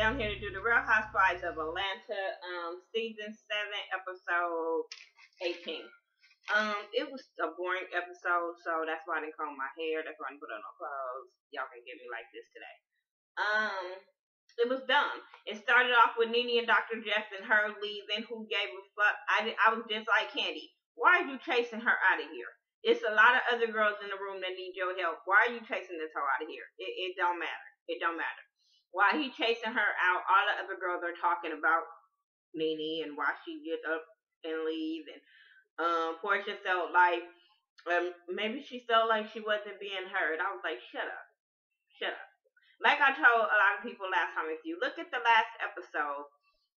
I'm here to do the Real Housewives of Atlanta, um, season seven, episode eighteen. Um, it was a boring episode, so that's why I didn't comb my hair. That's why I didn't put on no clothes. Y'all can get me like this today. Um, it was dumb. It started off with Nene and Dr. Jeff and her leaving. Who gave a fuck? I I was just like Kandi. Why are you chasing her out of here? It's a lot of other girls in the room that need your help. Why are you chasing this hoe out of here? It, it don't matter. It don't matter. While he chasing her out, all the other girls are talking about Nene and why she get up and leaves. And um, Porsha felt like um, maybe she felt like she wasn't being heard. I was like, shut up, shut up. Like I told a lot of people last time, if you look at the last episode,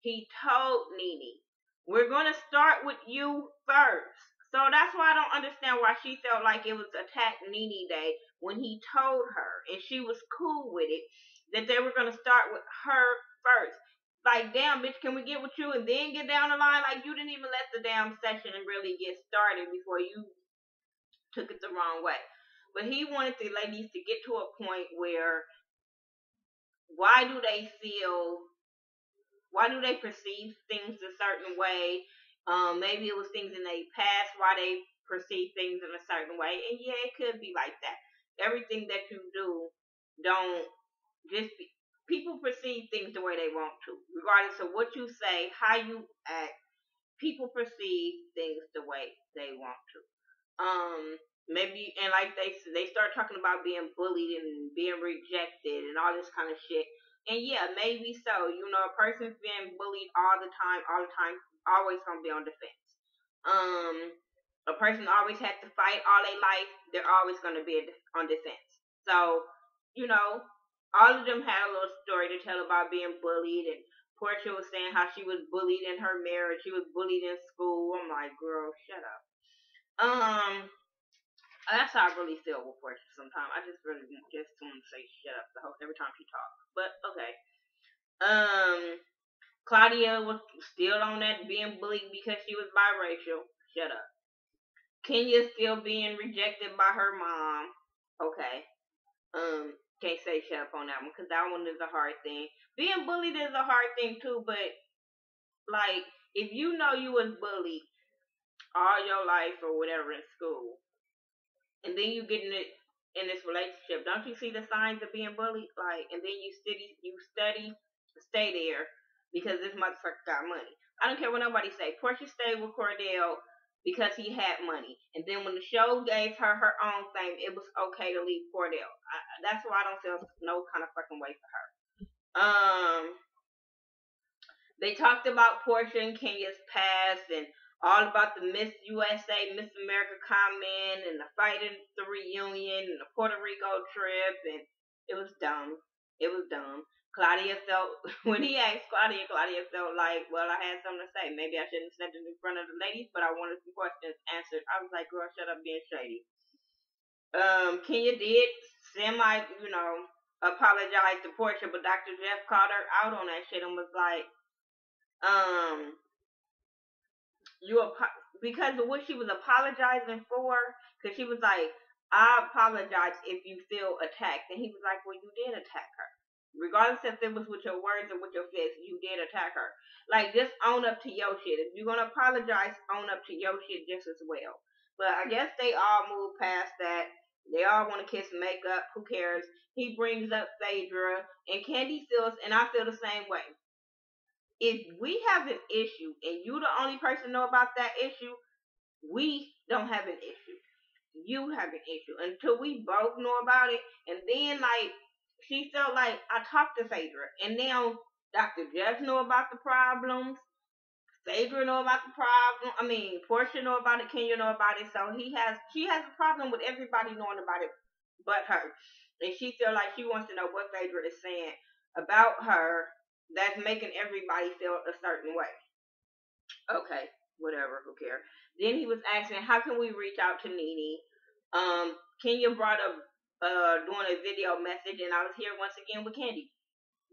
he told Nene, "We're gonna start with you first. So that's why I don't understand why she felt like it was attack Nene day when he told her, and she was cool with it that they were gonna start with her first. Like, damn, bitch, can we get with you and then get down the line? Like, you didn't even let the damn session really get started before you took it the wrong way. But he wanted the ladies to get to a point where why do they feel why do they perceive things a certain way? Um, maybe it was things in their past why they perceive things in a certain way. And yeah, it could be like that. Everything that you do don't just people perceive things the way they want to, regardless of what you say, how you act. People perceive things the way they want to. Um, maybe and like they they start talking about being bullied and being rejected and all this kind of shit. And yeah, maybe so. You know, a person's being bullied all the time, all the time, always gonna be on defense. Um, a person always has to fight all their life. They're always gonna be on defense. So, you know, all of them had a little story to tell about being bullied and Porsha was saying how she was bullied in her marriage, she was bullied in school. I'm like, girl, shut up. Um that's how I really feel with Porsha sometimes. I just really just want to say shut up the whole every time she talks. But okay. Um Claudia was still on that being bullied because she was biracial. Shut up. Kenya still being rejected by her mom. Okay. Um, can't say shut up on that one because that one is a hard thing. Being bullied is a hard thing too, but like if you know you was bullied all your life or whatever in school, and then you get in it in this relationship, don't you see the signs of being bullied? Like, and then you study, you study, stay there because this motherfucker got money. I don't care what nobody say. Porsha stayed with Kordell because he had money. And then when the show gave her her own thing, it was okay to leave Kordell. I, that's why I don't feel no kind of fucking way for her. Um, they talked about Porsha and Kenya's past and all about the Miss USA, Miss America comment and the fight the reunion and the Puerto Rico trip, and it was dumb. It was dumb. Claudia felt when he asked Claudia, Claudia felt like, well, I had something to say. Maybe I shouldn't have it in front of the ladies, but I wanted some questions answered. I was like, girl, shut up being shady. Um, Kenya did semi, you know, apologize to Porsha, but Dr. Jeff called her out on that shit and was like, um, you because of what she was apologizing for, because she was like, I apologize if you feel attacked, and he was like, well, you did attack her regardless if it was with your words or with your fists, you did attack her. Like, just own up to your shit. If you're gonna apologize, own up to your shit just as well. But I guess they all move past that. They all want to kiss and make up. Who cares? He brings up Phaedra, and Kandi feels, and I feel the same way. If we have an issue, and you the only person know about that issue, we don't have an issue. You have an issue until we both know about it, and then like she felt like I talked to Phaedra, and now Dr. Jeff know about the problems. Phaedra know about the problem. I mean, Porsha know about it. Kenya know about it. So he has, she has a problem with everybody knowing about it, but her. And she feel like she wants to know what Phaedra is saying about her that's making everybody feel a certain way. Okay, whatever, who cares? Then he was asking, how can we reach out to Nene? Um, Kenya brought up uh doing a video message and I was here once again with Kandi.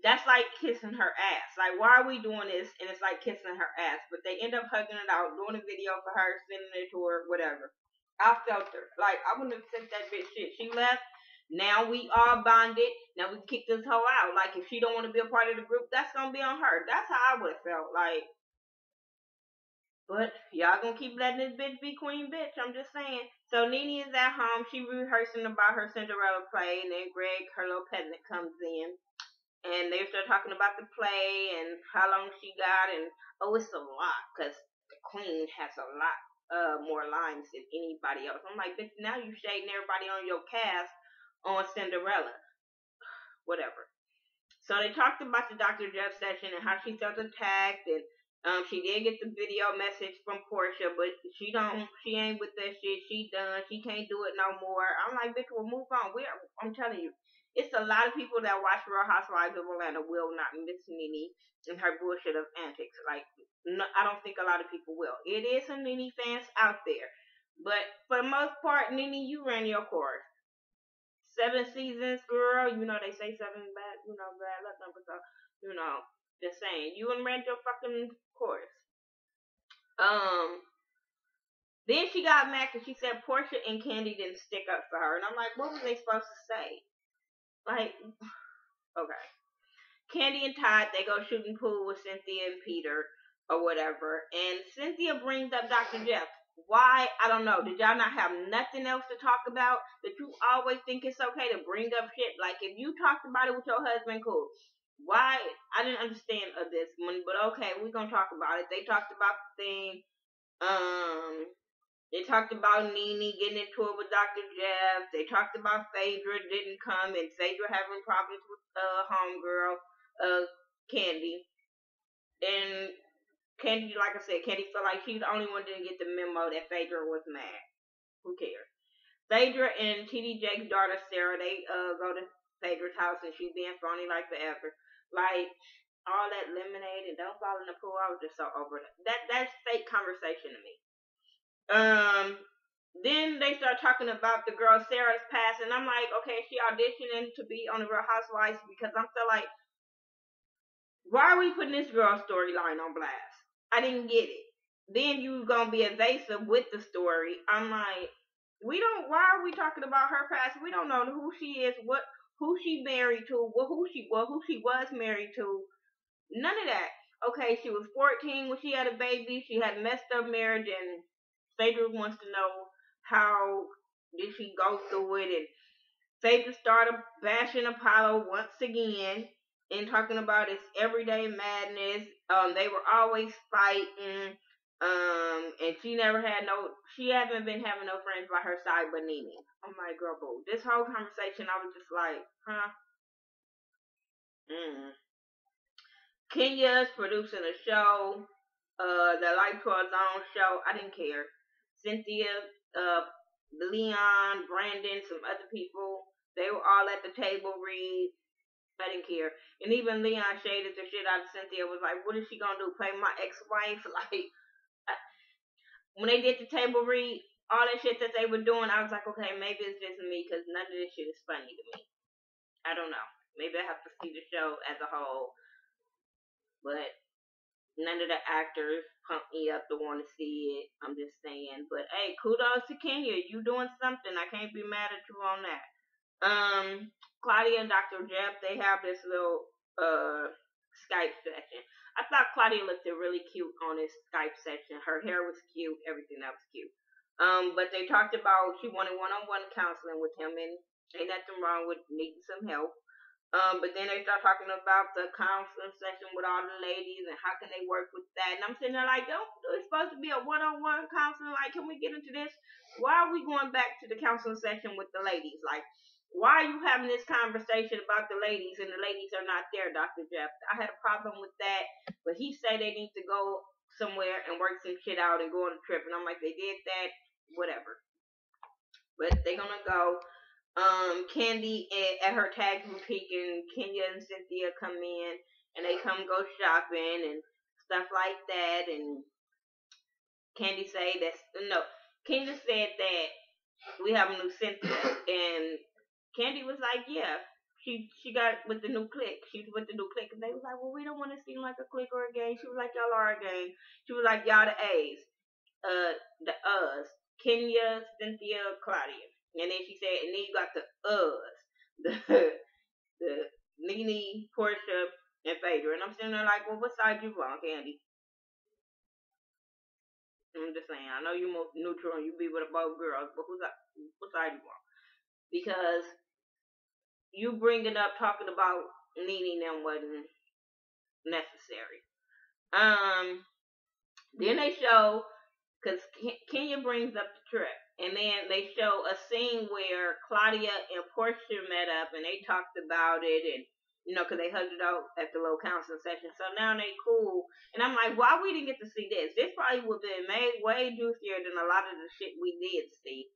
That's like kissing her ass. Like why are we doing this and it's like kissing her ass? But they end up hugging it out, doing a video for her, sending it to her, whatever. I felt her. Like I wouldn't have said that bitch shit. She left Now we are bonded. Now we kick this hoe out. Like if she don't want to be a part of the group, that's gonna be on her. That's how I would have felt. Like, but y'all gonna keep letting this bitch be queen bitch. I'm just saying. So Nene is at home. She rehearsing about her Cinderella play, and then Greg, her little peasant, comes in. And they start talking about the play and how long she got, and oh, it's a lot because the queen has a lot uh, more lines than anybody else. I'm like, bitch, now you shading everybody on your cast on Cinderella. Whatever. So they talked about the Dr. Jeff session and how she felt attacked and um, she did get the video message from Porsha, but she don't, she ain't with that shit. She done. She can't do it no more. I'm like, bitch, we'll move on. We, are, I'm telling you, it's a lot of people that watch Real Housewives of Atlanta will not miss Nene and her bullshit of antics. Like, no, I don't think a lot of people will. It is some Nene fans out there, but for the most part, Nene, you ran your course. Seven seasons, girl. You know they say seven bad, you know, bad luck numbers. So, you know, just saying, you and ran your fucking course. Um. Then she got mad because she said Porsha and Kandi didn't stick up for her, and I'm like, what were they supposed to say? Like, okay. Kandi and Todd, they go shooting pool with Cynthia and Peter or whatever. And Cynthia brings up Dr. Jeff. Why? I don't know. Did y'all not have nothing else to talk about? That you always think it's okay to bring up shit? Like, if you talked about it with your husband, cool. Why? I didn't understand of this one, but okay, we're gonna talk about it. They talked about the thing. Um, they talked about Nene getting into it with Dr. Jeff. They talked about Phaedra didn't come and Phaedra having problems with uh homegirl, uh Kandi. And Kandi, like I said, Kandi felt like she the only one didn't get the memo that Phaedra was mad. Who cares? Phaedra and TD Jake's daughter Sarah, they uh go to Phaedra's house and she's being phony like forever. Like all that lemonade and don't fall in the pool. I was just so over that. That that's fake conversation to me. Um. Then they start talking about the girl Sarah's past, and I'm like, okay, she auditioning to be on the Real Housewives because I'm still like, why are we putting this girl storyline on blast? I didn't get it. Then you gonna be evasive with the story. I'm like, we don't. Why are we talking about her past? We don't know who she is. What who she married to, well, who she well, who she was married to. None of that. Okay, she was 14 when she had a baby. She had messed up marriage, and Phaedra wants to know how did she go through it. And Phaedra started bashing Apollo once again and talking about his everyday madness. Um, they were always fighting. Um, and she never had no, she hasn't been having no friends by her side but Nene. I'm like, girl, boo. This whole conversation, I was just like, huh? Mm. Kenya's producing a show, uh, the Life to Own show. I didn't care. Cynthia, uh, Leon, Brandon, some other people, they were all at the table read. I didn't care. And even Leon shaded the shit out of Cynthia, was like, what is she gonna do? Play my ex wife? Like, when they did the table read, all that shit that they were doing, I was like, okay, maybe it's just me because none of this shit is funny to me. I don't know. Maybe I have to see the show as a whole. But none of the actors pump me up to want to see it. I'm just saying. But hey, kudos to Kenya. You doing something. I can't be mad at you on that. Um, Claudia and Dr. Jeff, they have this little uh Skype session. I thought Claudia looked really cute on this Skype session. Her hair was cute, everything that was cute. Um, but they talked about she wanted one-on-one counseling with him, and ain't nothing wrong with needing some help. Um, but then they start talking about the counseling session with all the ladies and how can they work with that. And I'm sitting there like, don't it's supposed to be a one-on-one counseling. Like, can we get into this? Why are we going back to the counseling session with the ladies? Like, why are you having this conversation about the ladies and the ladies are not there, Dr. Jeff? I had a problem with that, but he said they need to go somewhere and work some shit out and go on a trip. And I'm like, they did that, whatever. But they're gonna go. Um, Kandi at, at her tag boutique and Kenya and Cynthia come in and they come go shopping and stuff like that. And Kandi say that's no. Kenya said that we have a new Cynthia and Kandi was like, yeah, she she got with the new clique. She was with the new clique, and they was like, well, we don't want to seem like a clique or a gang. She was like, y'all are a gang. She was like, y'all the A's, uh, the us, Kenya, Cynthia, Claudia, and then she said, and then you got the us. the the Nene, Porsha, and Phaedra. And I'm sitting there like, well, what side you on, Kandi? I'm just saying, I know you're most neutral and you be with both girls, but who's what side you on? Because you bringing up talking about needing them wasn't necessary. Um, then they show because Kenya brings up the trip, and then they show a scene where Claudia and Porsha met up and they talked about it and you know, because they hugged it out at the little counseling session. So now they cool. And I'm like, why we didn't get to see this? This probably would have been made way juicier than a lot of the shit we did see.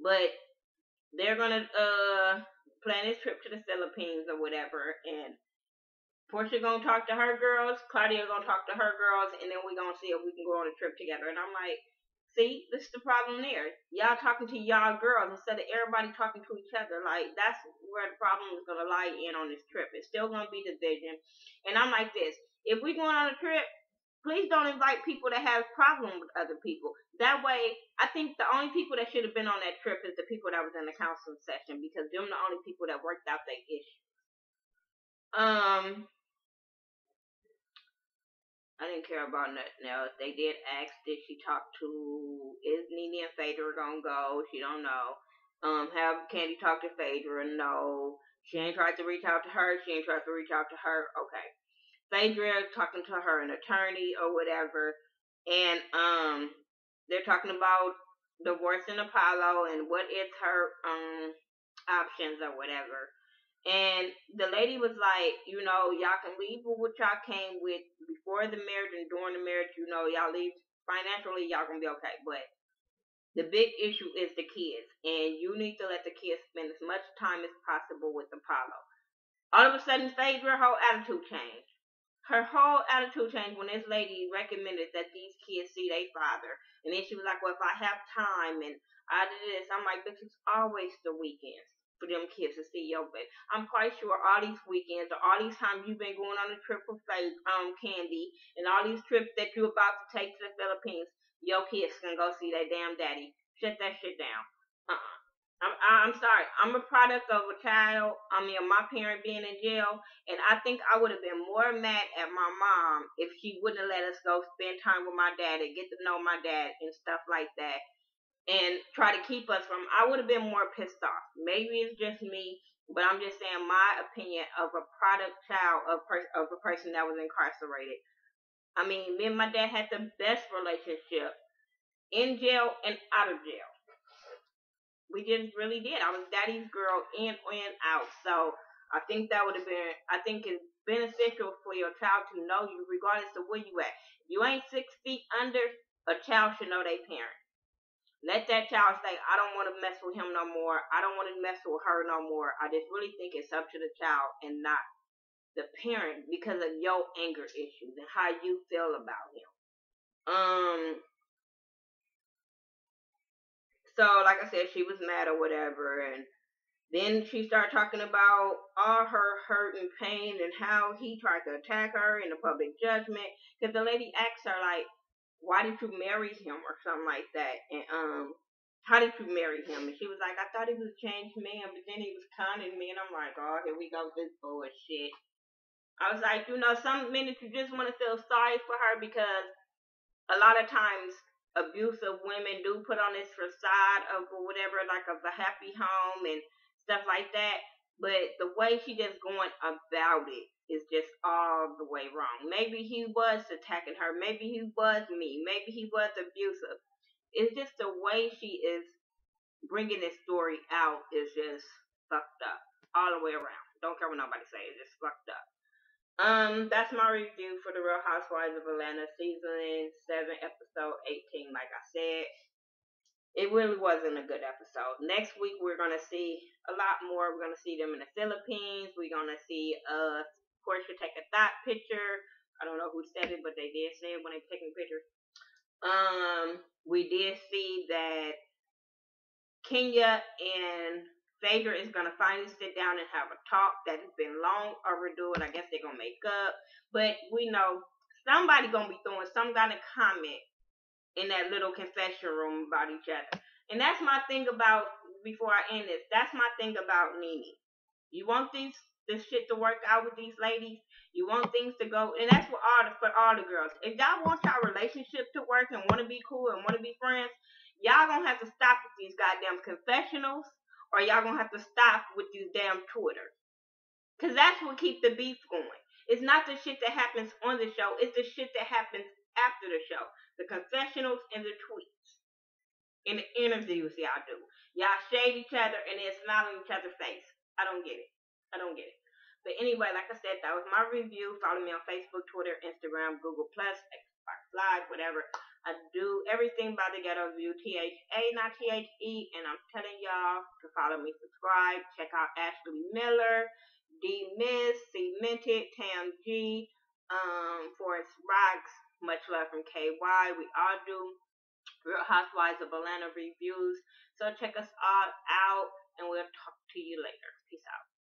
But they're gonna uh plan this trip to the Philippines or whatever, and Porsha gonna talk to her girls, Claudia gonna talk to her girls, and then we gonna see if we can go on a trip together. And I'm like, See, this is the problem there. Y'all talking to y'all girls instead of everybody talking to each other. Like that's where the problem is gonna lie in on this trip. It's still gonna be division. And I'm like this: if we going on a trip, please don't invite people that have problem with other people. That way, I think the only people that should have been on that trip is the people that was in the counseling session because them the only people that worked out their issues. Um, I didn't care about nothing else. They did ask did she talk to is Nene and Phaedra gonna go? She don't know. Um, have Kandi talk to Phaedra? No. She ain't tried to reach out to her. She ain't tried to reach out to her. Okay. Phaedra talking to her an attorney or whatever, and um, they're talking about divorcing Apollo and what is her um options or whatever. And the lady was like, you know, y'all can leave with what y'all came with before the marriage and during the marriage. You know, y'all leave financially, y'all gonna be okay. But the big issue is the kids, and you need to let the kids spend as much time as possible with Apollo. All of a sudden, Phaedra, her whole attitude changed. Her whole attitude changed when this lady recommended that these kids see their father. And then she was like, well, if I have time and I did this, I'm like, this is always the weekends for them kids to see your baby. I'm quite sure all these weekends or all these times you've been going on a trip with faith, um, Kandi, and all these trips that you're about to take to the Philippines, your kids can go see their damn daddy. Shut that shit down. Uh-uh. I'm, I'm sorry. I'm a product of a child. I mean, my parent being in jail, and I think I would have been more mad at my mom if she wouldn't have let us go spend time with my dad and get to know my dad and stuff like that and try to keep us from. I would have been more pissed off. Maybe it's just me, but I'm just saying my opinion of a product child of per, of a person that was incarcerated. I mean, me and my dad had the best relationship in jail and out of jail. We just really did. I was daddy's girl in and out. So I think that would have been. I think it's beneficial for your child to know you, regardless of where you at. You ain't six feet under. A child should know their parent. Let that child say, I don't want to mess with him no more. I don't want to mess with her no more. I just really think it's up to the child and not the parent because of your anger issues and how you feel about him. Um. So, like I said, she was mad or whatever, and then she started talking about all her hurt and pain and how he tried to attack her in the public judgment. Because the lady asked her, like, why did you marry him or something like that? And um, how did you marry him? And she was like, I thought he was a changed man, but then he was conning me. And I'm like, oh, here we go with this bullshit. I was like, you know, some minutes you just want to feel sorry for her because a lot of times abusive women do put on this facade of whatever, like of a happy home and stuff like that. But the way she just going about it is just all the way wrong. Maybe he was attacking her. Maybe he was mean. Maybe he was abusive. It's just the way she is bringing this story out is just fucked up all the way around. Don't care what nobody say. It's just fucked up. Um, that's my review for the Real Housewives of Atlanta season seven, episode eighteen. Like I said, it really wasn't a good episode. Next week we're gonna see a lot more. We're gonna see them in the Philippines. We're gonna see uh Porsha take a thought picture. I don't know who said it, but they did say it when they were taking pictures. Um, we did see that Kenya and Phaedra is gonna finally sit down and have a talk that has been long overdue, and I guess they're gonna make up. But we know somebody gonna be throwing some kind of comment in that little confession room about each other. And that's my thing about before I end this. That's my thing about Nene. You want these this shit to work out with these ladies. You want things to go, and that's for all the, for all the girls. If y'all want y'all relationship to work and want to be cool and want to be friends, y'all gonna have to stop with these goddamn confessionals, or y'all gonna have to stop with these damn Twitter. Cause that's what keep the beef going. It's not the shit that happens on the show. It's the shit that happens after the show. The confessionals and the tweets. In the interviews y'all do. Y'all shade each other and then smile in each other's face. I don't get it. I don't get it. But anyway, like I said, that was my review. Follow me on Facebook, Twitter, Instagram, Google Plus, Xbox Live, whatever. I do everything by the Ghetto View, T H A, not T H E. And I'm telling y'all to follow me, subscribe, check out Ashley Miller, D Miss, Cemented, Tam G, um, Forest Rocks. Much love from KY. We all do Real Housewives of Atlanta reviews. So check us all out, and we'll talk to you later. Peace out.